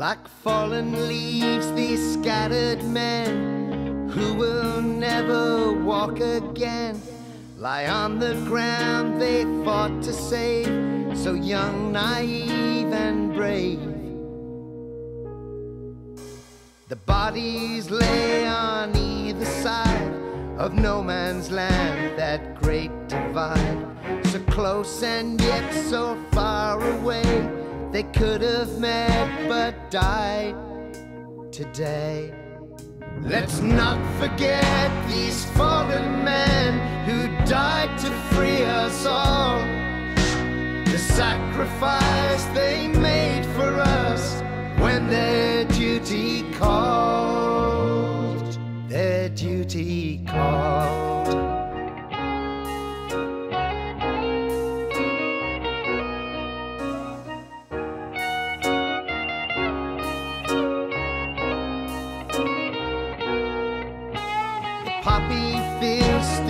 Like fallen leaves, these scattered men who will never walk again lie on the ground they fought to save, so young, naive, and brave. The bodies lay on either side of no man's land, that great divide, so close and yet so far away. They could have met but died today. Let's not forget these fallen men who died to free us all. The sacrifice they made for us when their duty called. Their duty called.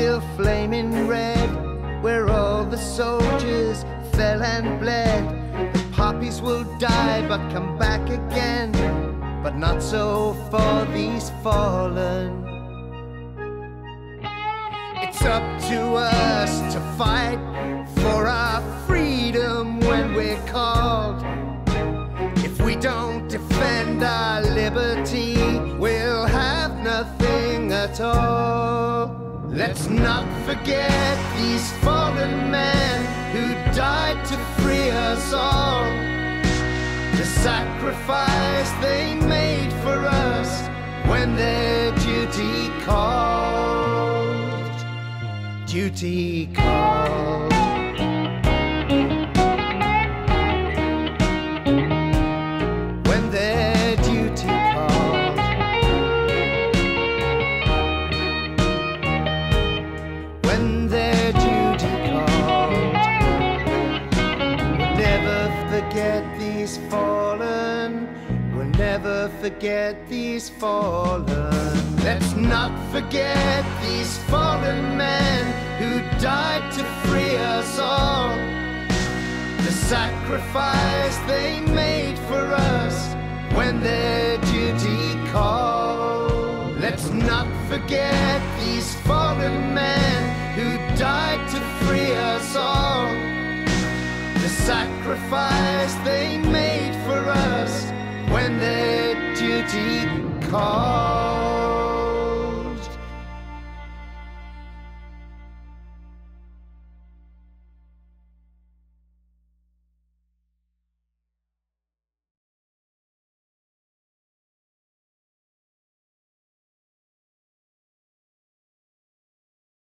Still flaming red, where all the soldiers fell and bled. The poppies will die but come back again, but not so for these fallen. It's up to us to fight for our freedom when we're called. If we don't defend our liberty, we'll have nothing at all. Let's not forget these fallen men who died to free us all. The sacrifice they made for us when their duty called. Duty called. Never forget these fallen. Let's not forget these fallen men who died to free us all. The sacrifice they made for us when their duty called. Let's not forget these fallen men who died to free us all. The sacrifice they made for us when their duty called.